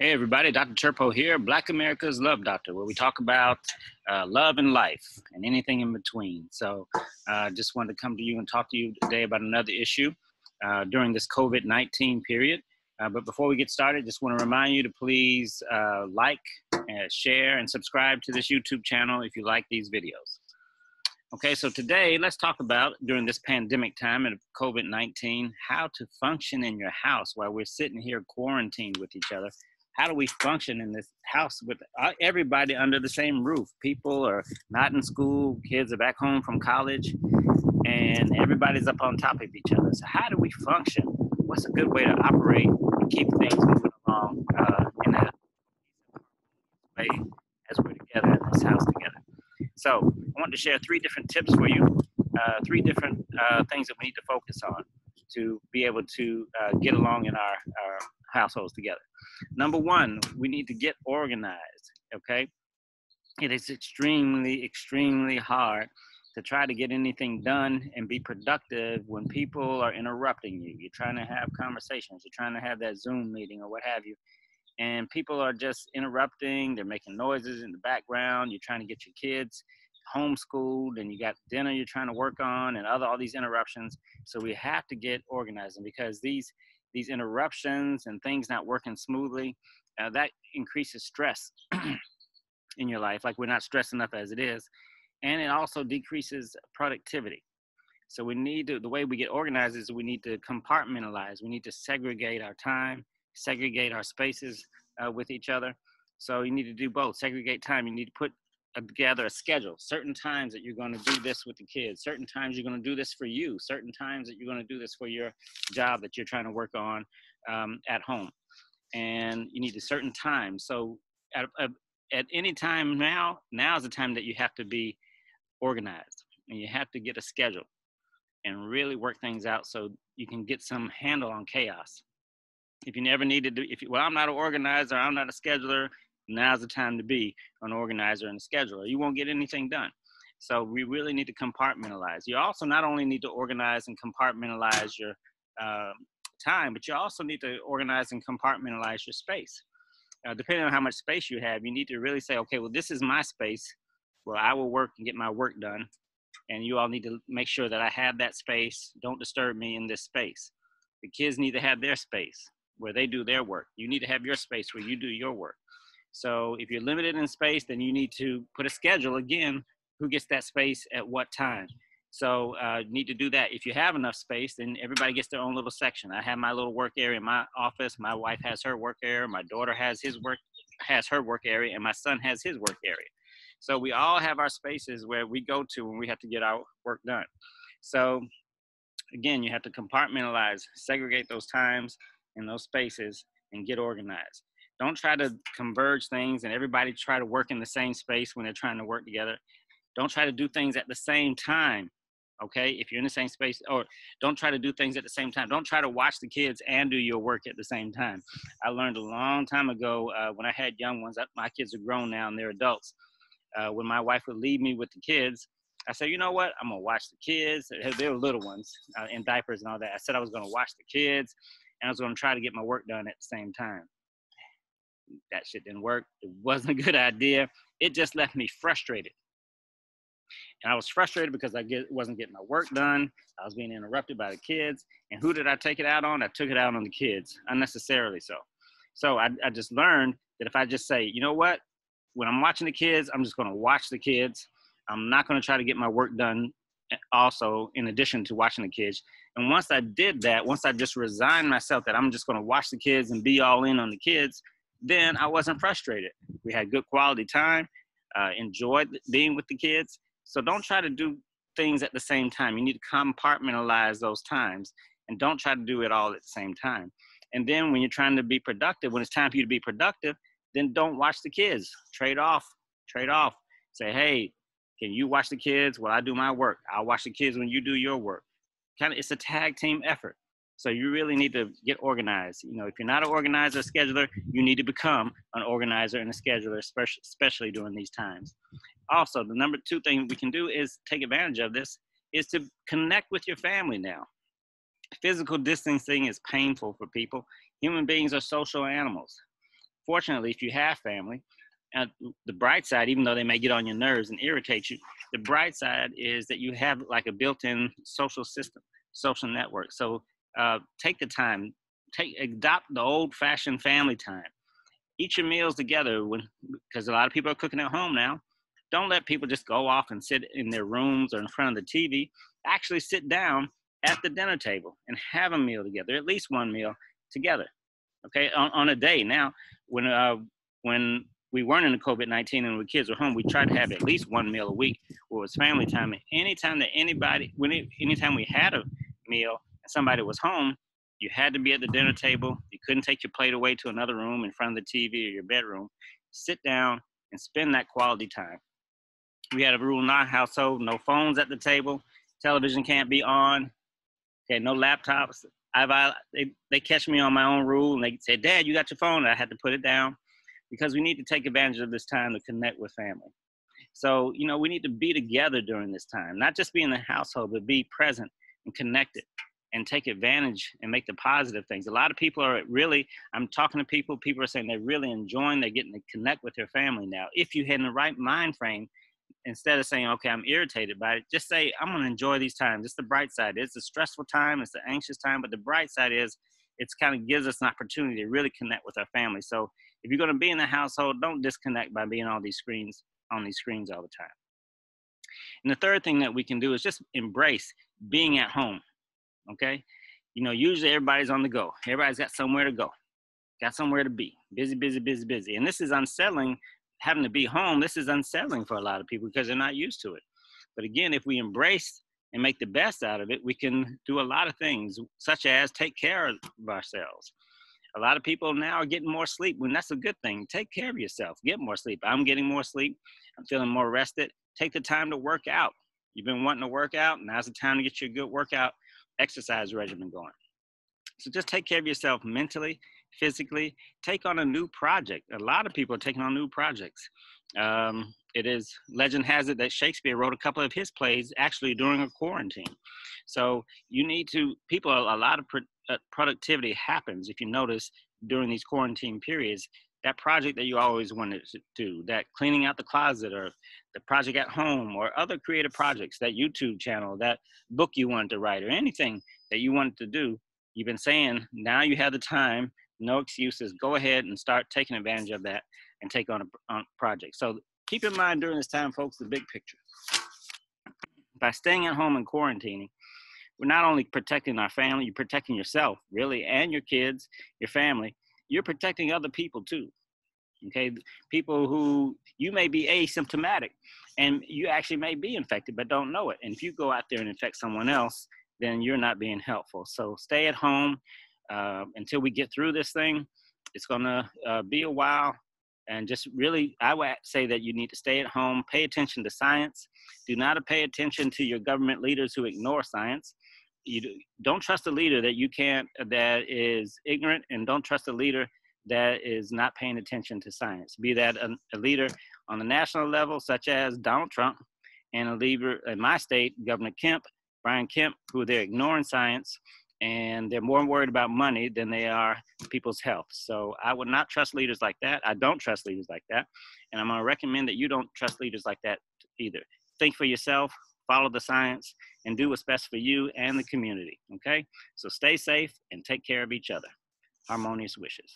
Hey, everybody, Dr. Turpeau here, Black America's Love Doctor, where we talk about uh, love and life and anything in between. So, I uh, just wanted to come to you and talk to you today about another issue uh, during this COVID 19 period. Uh, but before we get started, just want to remind you to please uh, like, share, and subscribe to this YouTube channel if you like these videos. Okay, so today let's talk about during this pandemic time of COVID 19 how to function in your house while we're sitting here quarantined with each other how do we function in this house with uh, everybody under the same roof? People are not in school, kids are back home from college, and everybody's up on top of each other. So, how do we function? What's a good way to operate and keep things moving along uh, in a way as we're together in this house together? So, I want to share three different tips for you, uh, three different uh, things that we need to focus on to be able to uh, get along in our, our households together. Number one, we need to get organized, okay? It is extremely, extremely hard to try to get anything done and be productive when people are interrupting you. You're trying to have conversations, you're trying to have that Zoom meeting or what have you, and people are just interrupting, they're making noises in the background, you're trying to get your kids homeschooled and you got dinner you're trying to work on and other all these interruptions so we have to get organized because these these interruptions and things not working smoothly, uh, that increases stress in your life. Like we're not stressed enough as it is. And it also decreases productivity. So we need to, the way we get organized is we need to compartmentalize. We need to segregate our time, segregate our spaces uh, with each other. So you need to do both. Segregate time. You need to put together a schedule. Certain times that you're going to do this with the kids. Certain times you're going to do this for you. Certain times that you're going to do this for your job that you're trying to work on um, at home. And you need a certain time. So at, at, at any time now now is the time that you have to be organized. And you have to get a schedule and really work things out so you can get some handle on chaos. If you never needed to if you, well i'm not an organizer. I'm not a scheduler now's the time to be an organizer and a scheduler. You won't get anything done. So we really need to compartmentalize. You also not only need to organize and compartmentalize your uh, time, but you also need to organize and compartmentalize your space. Uh, depending on how much space you have, you need to really say, okay, well, this is my space where I will work and get my work done. And you all need to make sure that I have that space. Don't disturb me in this space. The kids need to have their space where they do their work. You need to have your space where you do your work. So if you're limited in space, then you need to put a schedule again, who gets that space at what time. So uh, need to do that. If you have enough space, then everybody gets their own little section. I have my little work area in my office. My wife has her work area. My daughter has his work has her work area, and my son has his work area. So we all have our spaces where we go to when we have to get our work done. So again, you have to compartmentalize, segregate those times and those spaces, and get organized. Don't try to converge things and everybody try to work in the same space when they're trying to work together. Don't try to do things at the same time. Okay, if you're in the same space, or don't try to do things at the same time. Don't try to watch the kids and do your work at the same time. I learned a long time ago uh, when I had young ones. My kids are grown now and they're adults. Uh, when my wife would leave me with the kids, I said, you know what? I'm gonna watch the kids. They were little ones uh, in diapers and all that. I said I was gonna watch the kids, and I was gonna try to get my work done at the same time that shit didn't work. It wasn't a good idea. It just left me frustrated. And I was frustrated because I get, wasn't getting my work done. I was being interrupted by the kids. And who did I take it out on? I took it out on the kids, unnecessarily so. So I, I just learned that if I just say, you know what, when I'm watching the kids, I'm just going to watch the kids. I'm not going to try to get my work done eh, also in addition to watching the kids. And once I did that, once I just resigned myself that I'm just going to watch the kids and be all in on the kids, then I wasn't frustrated. We had good quality time, uh, enjoyed being with the kids. So don't try to do things at the same time. You need to compartmentalize those times and don't try to do it all at the same time. And then when you're trying to be productive, when it's time for you to be productive, then don't watch the kids. Trade off, trade off. Say, hey, can you watch the kids while I do my work? I'll watch the kids when you do your work. Kind of, it's a tag team effort. So you really need to get organized. You know, if you're not an organizer, scheduler, you need to become an organizer and a scheduler, especially during these times. Also, the number two thing we can do is take advantage of this is to connect with your family now. Physical distancing is painful for people. Human beings are social animals. fortunately, if you have family, uh, the bright side, even though they may get on your nerves and irritate you, the bright side is that you have like a built-in social system, social network. So uh, take the time, take adopt the old-fashioned family time. Eat your meals together when, because a lot of people are cooking at home now. Don't let people just go off and sit in their rooms or in front of the TV. Actually, sit down at the dinner table and have a meal together, at least one meal together. Okay, on, on a day. Now, when uh, when we weren't in the COVID 19 and the kids were home, we tried to have at least one meal a week where it was family time. And anytime that anybody, when it, anytime we had a meal somebody was home, you had to be at the dinner table. You couldn't take your plate away to another room in front of the TV or your bedroom. Sit down and spend that quality time. We had a rule our household no phones at the table, television can't be on, okay, no laptops. I've, I, they, they catch me on my own rule and they say, Dad, you got your phone. I had to put it down because we need to take advantage of this time to connect with family. So, you know, we need to be together during this time, not just be in the household, but be present and connected and take advantage and make the positive things. A lot of people are really, I'm talking to people, people are saying they're really enjoying, they're getting to connect with their family now. If you had in the right mind frame, instead of saying, okay, I'm irritated by it, just say, I'm to enjoy these times. It's the bright side. It's a stressful time, it's the anxious time, but the bright side is it's kind of gives us an opportunity to really connect with our family. So if you're to be in the household, don't disconnect by being on these screens on these screens all the time. And the third thing that we can do is just embrace being at home. Okay, you know, usually everybody's on the go. Everybody's got somewhere to go, got somewhere to be. Busy, busy, busy, busy. And this is unsettling. Having to be home, this is unsettling for a lot of people because they're not used to it. But again, if we embrace and make the best out of it, we can do a lot of things, such as take care of ourselves. A lot of people now are getting more sleep when that's a good thing. Take care of yourself, get more sleep. I'm getting more sleep. I'm feeling more rested. Take the time to work out. You've been wanting to work out, now's the time to get your good workout exercise regimen going. So just take care of yourself mentally, physically. Take on a new project. A lot of people are taking on new projects. Um, it is legend has it that Shakespeare wrote a couple of his plays actually during a quarantine. So you need to people a lot of pro, uh, productivity happens if you notice during these quarantine periods. That project that you always wanted to do, that cleaning out the closet or the project at home or other creative projects, that YouTube channel, that book you wanted to write or anything that you wanted to do, you've been saying now you have the time, no excuses. Go ahead and start taking advantage of that and take on a, on a project. So keep in mind during this time, folks, the big picture. By staying at home and quarantining, we're not only protecting our family, you're protecting yourself, really, and your kids, your family. You're protecting other people too. Okay, people who you may be asymptomatic and you actually may be infected but don't know it. And if you go out there and infect someone else, then you're not being helpful. So stay at home uh, until we get through this thing. It's gonna uh, be a while and just really i would say that you need to stay at home pay attention to science do not pay attention to your government leaders who ignore science you don't trust a leader that you can't that is ignorant and don't trust a leader that is not paying attention to science be that a, a leader on the national level such as donald trump and a leader in my state governor kemp brian kemp who they're ignoring science and they're more worried about money than they are people's health. So I would not trust leaders like that. I don't trust leaders like that. And I'm going to recommend that you don't trust leaders like that either. Think for yourself, follow the science, and do what's best for you and the community. Okay? So stay safe and take care of each other. Harmonious wishes.